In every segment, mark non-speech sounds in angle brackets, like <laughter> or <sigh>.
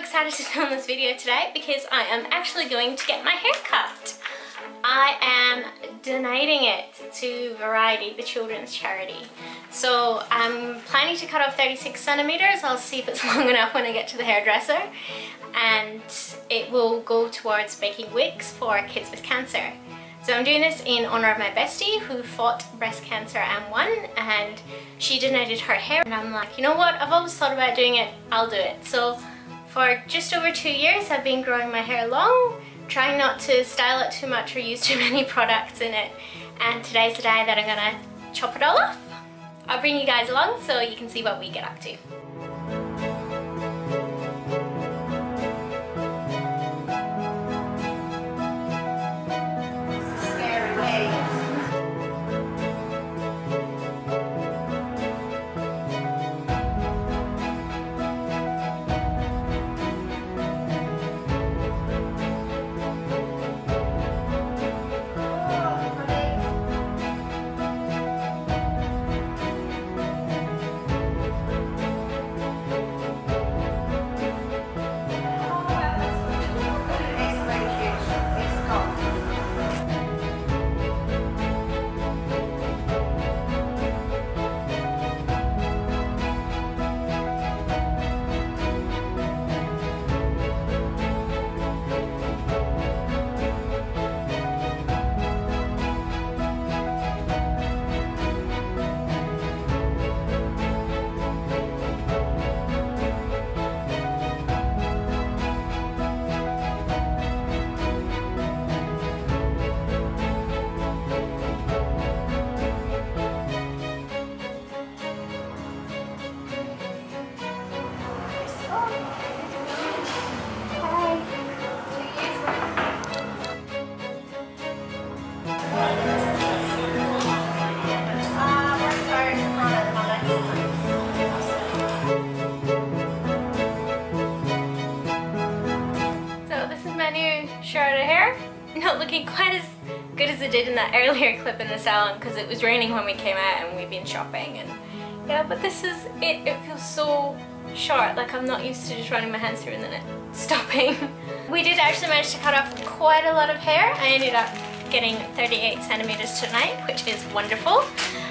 excited to film this video today because I am actually going to get my hair cut. I am donating it to Variety, the children's charity. So I'm planning to cut off 36 centimeters. I'll see if it's <laughs> long enough when I get to the hairdresser. And it will go towards making wigs for kids with cancer. So I'm doing this in honor of my bestie who fought breast cancer and won and she donated her hair and I'm like, you know what, I've always thought about doing it, I'll do it. So for just over two years I've been growing my hair long, trying not to style it too much or use too <laughs> many products in it and today's the day that I'm gonna chop it all off. I'll bring you guys along so you can see what we get up to. Not looking quite as good as it did in that <laughs> earlier clip in the salon because it was raining when we came out and we've been shopping and yeah but this is it. It feels so short like I'm not used to just running my hands through and then it <laughs> stopping. We did actually manage to cut off quite a lot of hair. I ended up getting 38 centimeters tonight which is wonderful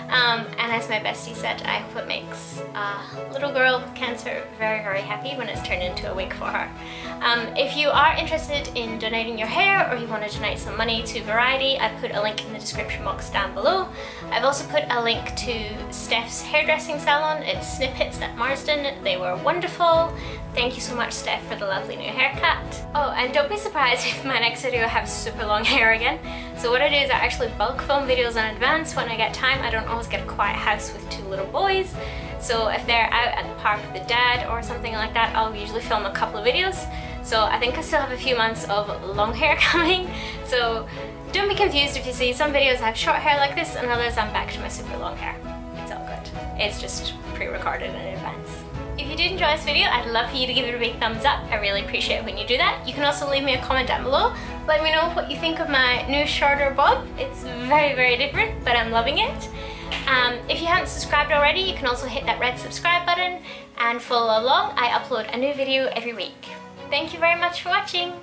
um, and as my bestie said, I hope it makes a little girl with cancer very, very happy when it's turned into a wig for her. Um, if you are interested in donating your hair or you want to donate some money to Variety, I put a link in the description box down below. I've also put a link to Steph's hairdressing salon. It's Snippitz at Marsden. They were wonderful. Thank you so much, Steph, for the lovely new haircut. Oh, and don't be surprised <laughs> if my next video has super long hair again. So what I do is I actually bulk film videos in advance when I get time. I don't always get a quiet house with two little boys. So if they're out at the park with the dad or something like that, I'll usually film a couple of videos. So I think I still have a few months of long <laughs> hair coming. So don't be confused if you see some videos I have short hair like this and others I'm back to my super long hair. It's all good. It's just pre-recorded in advance. If you did enjoy this video, I'd love for you to give it a big thumbs up. I really appreciate when you do that. You can also leave me a comment down below. Let me know what you think of my new shorter bob. It's very, very different, but I'm loving it. Um, if you haven't subscribed already, you can also hit that red subscribe button and follow along. I upload a new video every week. Thank you very much for watching.